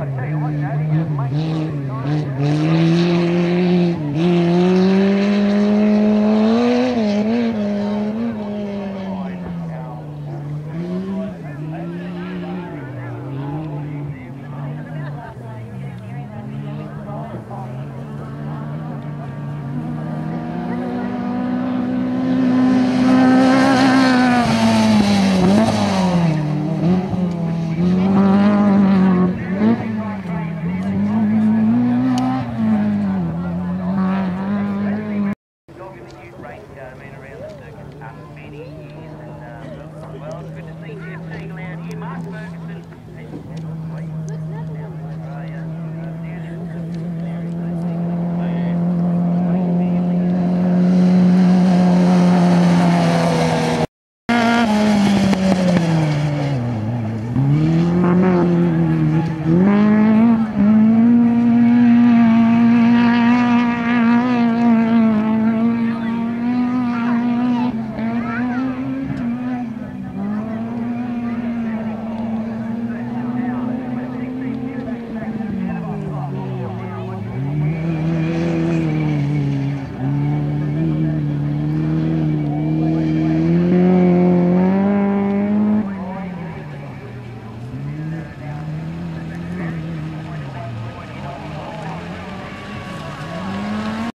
I tell you. what, Daddy, you might...